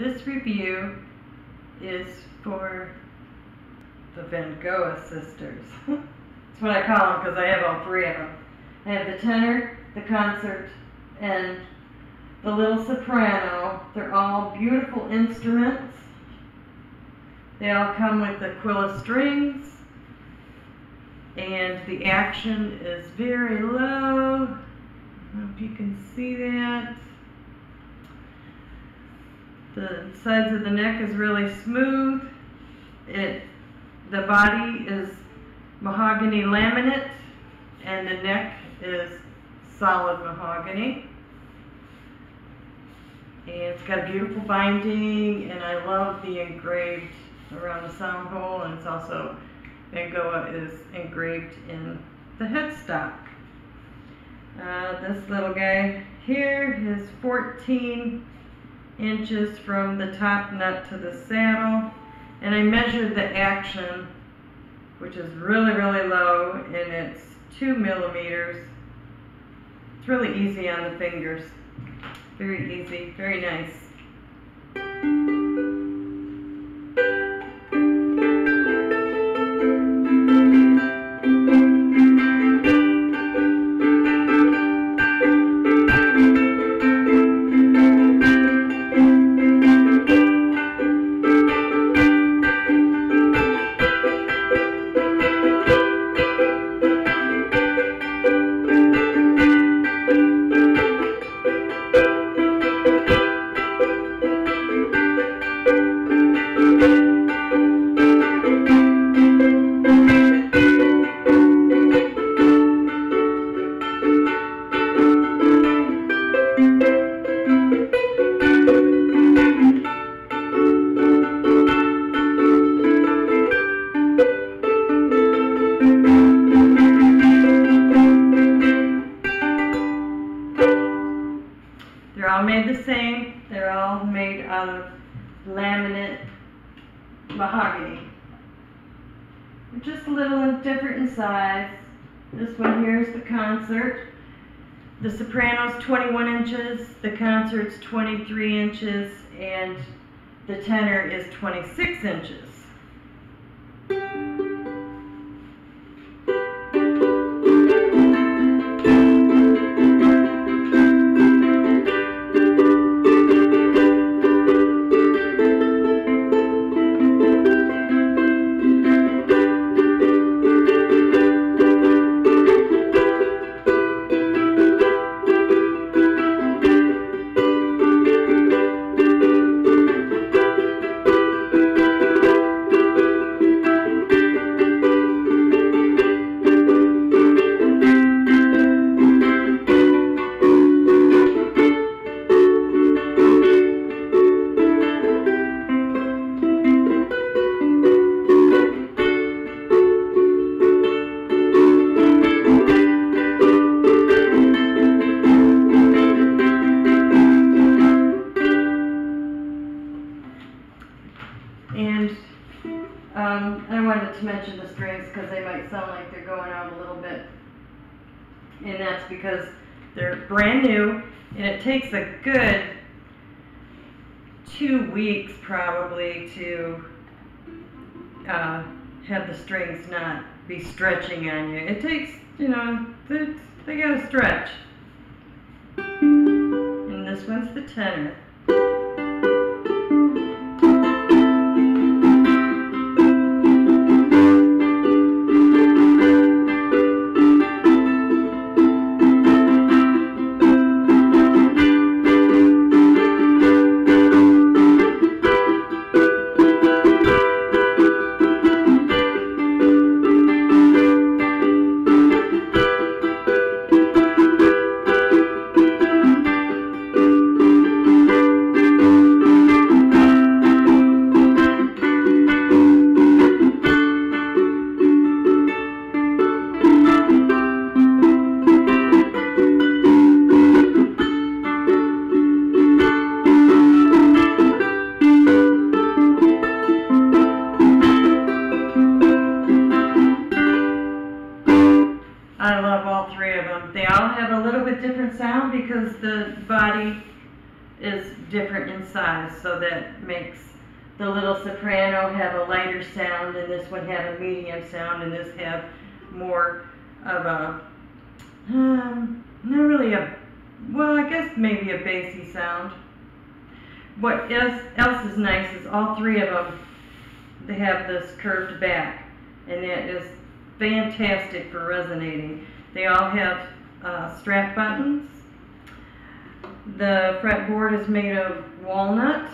This review is for the Vangoa sisters. That's what I call them because I have all three of them. I have the tenor, the concert, and the little soprano. They're all beautiful instruments. They all come with the Aquila strings. And the action is very low. I don't know if you can see that. The sides of the neck is really smooth. It, the body is mahogany laminate and the neck is solid mahogany. And it's got a beautiful binding and I love the engraved around the sound hole and it's also Van is engraved in the headstock. Uh, this little guy here is 14 inches from the top nut to the saddle. And I measured the action, which is really, really low, and it's two millimeters. It's really easy on the fingers. Very easy, very nice. Different size. This one here is the concert. The soprano's 21 inches, the concert's 23 inches, and the tenor is 26 inches. Sound like they're going out a little bit. And that's because they're brand new and it takes a good two weeks probably to uh, have the strings not be stretching on you. It takes, you know, they, they gotta stretch. And this one's the tenor. I love all three of them. They all have a little bit different sound because the body is different in size, so that makes the little soprano have a lighter sound, and this one have a medium sound, and this have more of a, um, not really a, well, I guess maybe a bassy sound. What else, else is nice is all three of them, they have this curved back, and that is fantastic for resonating. They all have uh, strap buttons. The fretboard is made of walnut.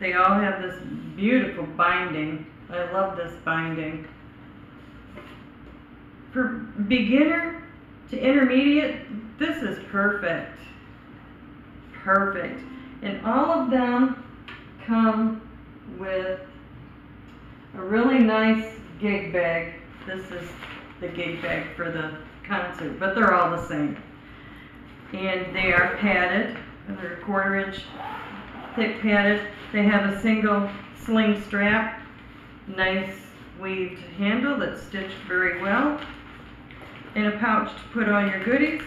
They all have this beautiful binding. I love this binding. For beginner to intermediate, this is perfect. Perfect. And all of them come with a really nice gig bag. This is the gig bag for the concert, but they're all the same. And they are padded, they're a quarter inch thick padded. They have a single sling strap, nice weaved handle that's stitched very well, and a pouch to put all your goodies.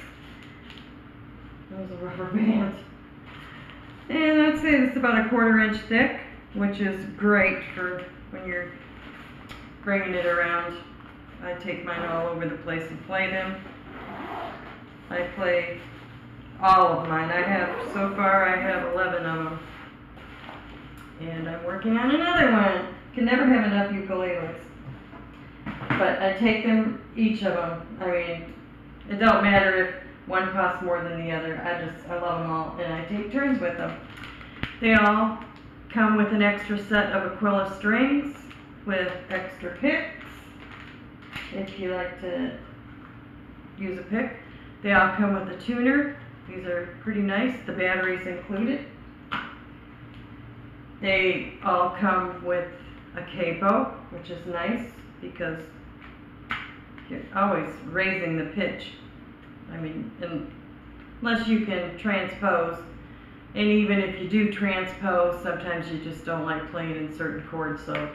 There's a rubber band. And I'd say it's about a quarter inch thick, which is great for when you're bringing it around. I take mine all over the place and play them. I play all of mine. I have, so far, I have 11 of them. And I'm working on another one. Can never have enough ukuleles. But I take them, each of them. I mean, it don't matter if one costs more than the other. I just, I love them all, and I take turns with them. They all come with an extra set of Aquila strings with extra picks, if you like to use a pick. They all come with a tuner. These are pretty nice, the batteries included. They all come with a capo, which is nice because you're always raising the pitch. I mean, unless you can transpose. And even if you do transpose, sometimes you just don't like playing in certain chords, so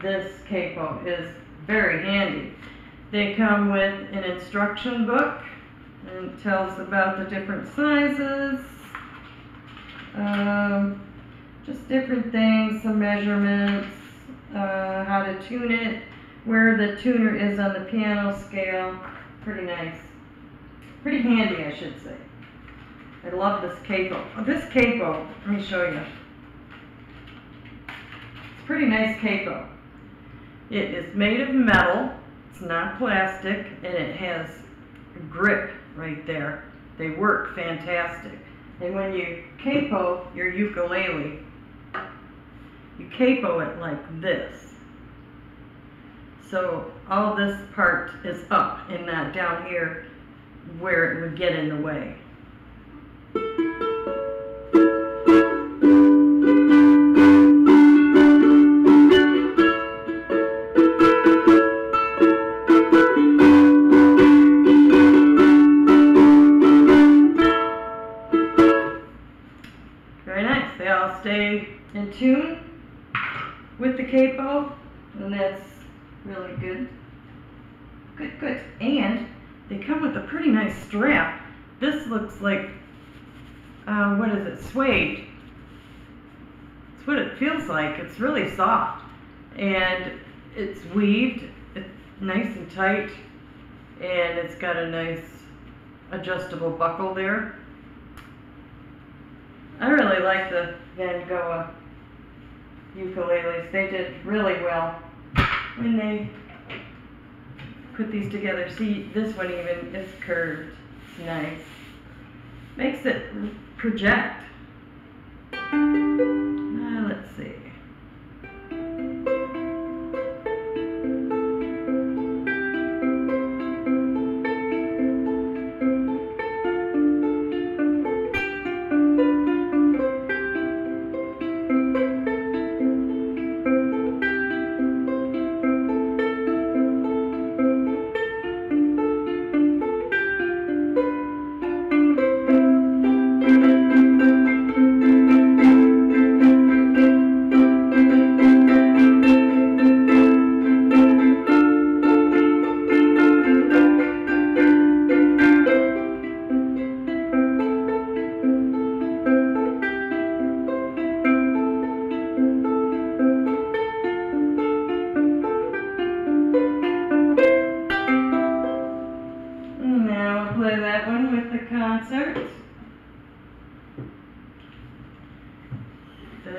this capo is very handy. They come with an instruction book and it tells about the different sizes, um, just different things, some measurements, uh, how to tune it, where the tuner is on the piano scale. Pretty nice. Pretty handy, I should say. I love this capo. Oh, this capo, let me show you. It's pretty nice capo. It is made of metal, it's not plastic, and it has grip right there. They work fantastic. And when you capo your ukulele, you capo it like this. So all this part is up and not down here where it would get in the way. That's really good. Good, good. And they come with a pretty nice strap. This looks like, uh, what is it, suede. It's what it feels like. It's really soft. And it's weaved, it's nice and tight, and it's got a nice adjustable buckle there. I really like the Vangoa ukuleles. They did really well when they put these together. See, this one even is curved. It's nice. Makes it project.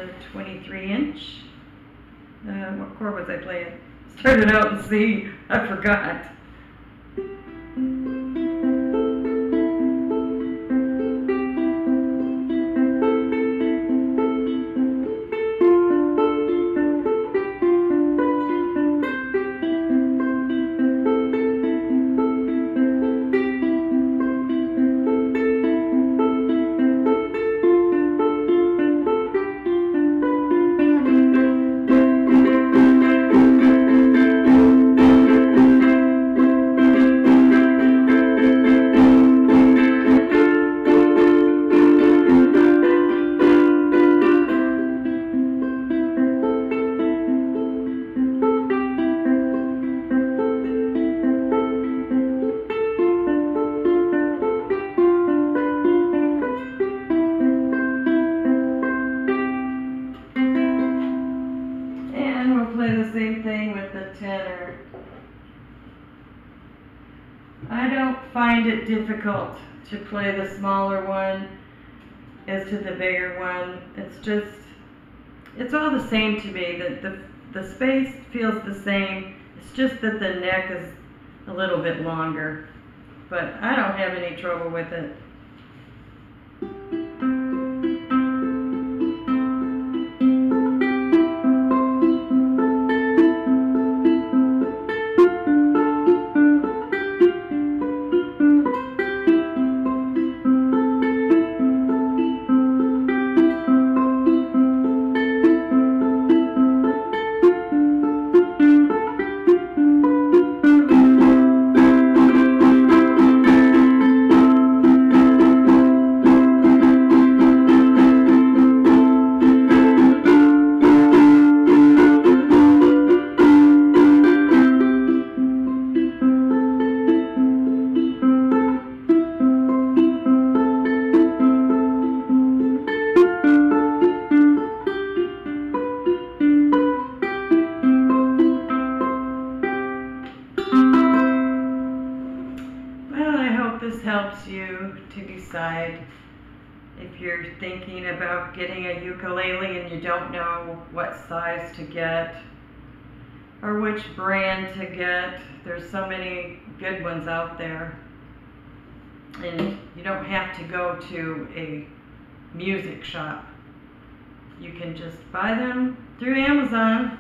The 23 inch. Uh, what chord was I playing? Started out in C. I forgot. Difficult to play the smaller one as to the bigger one. It's just, it's all the same to me. The, the, the space feels the same. It's just that the neck is a little bit longer. But I don't have any trouble with it. This helps you to decide if you're thinking about getting a ukulele and you don't know what size to get or which brand to get. There's so many good ones out there. And you don't have to go to a music shop. You can just buy them through Amazon